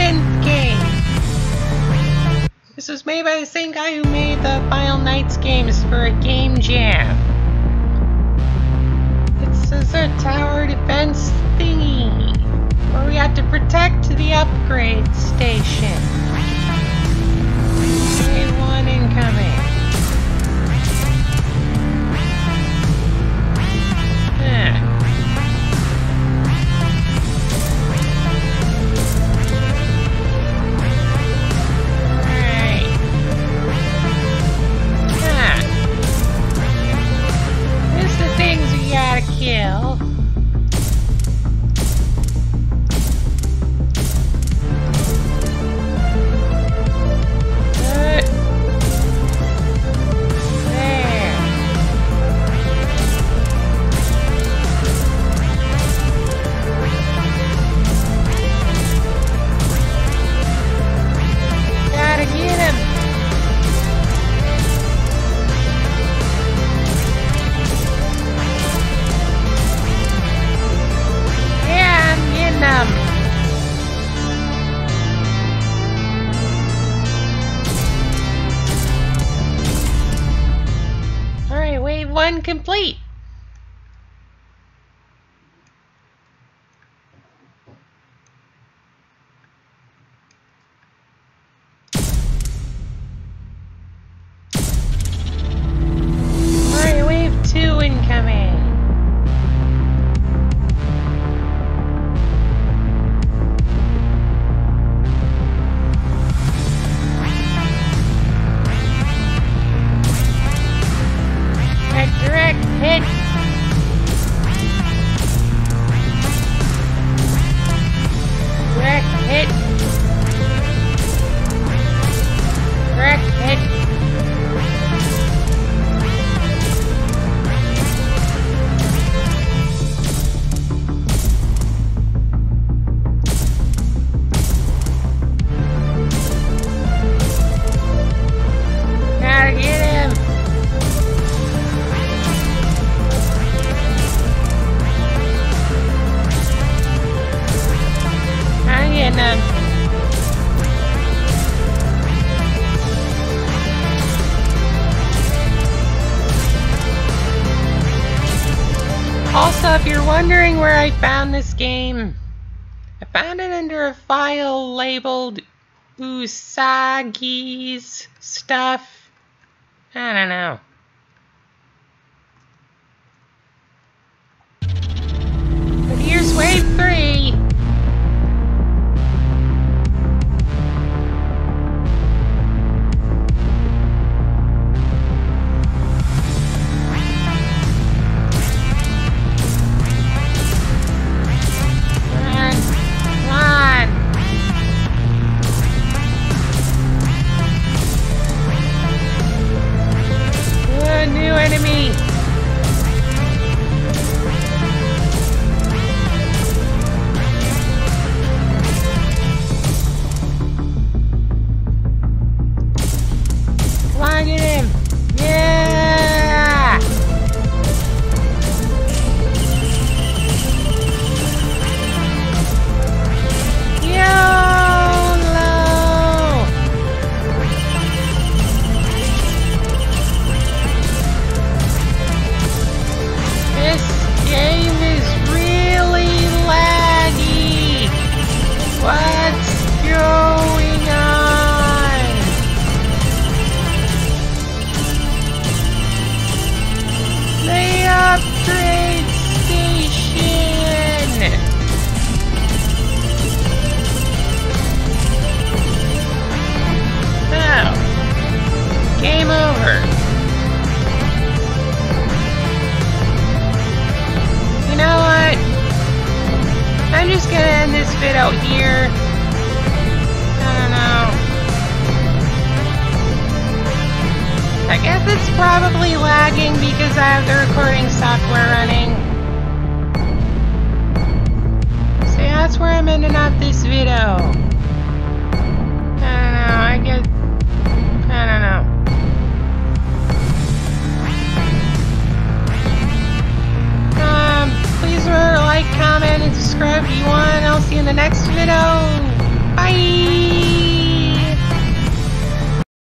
synth game. This was made by the same guy who made the Final Nights games for a game jam. It's a tower defense thingy where we have to protect the upgrade station. Alright, Also, if you're wondering where I found this game, I found it under a file labeled Usagi's stuff. I don't know. But here's wave three. Just gonna end this video here. I don't know. I guess it's probably lagging because I have the recording software running. So that's where I'm ending up this video. like, comment, and subscribe if you want. I'll see you in the next video. Bye!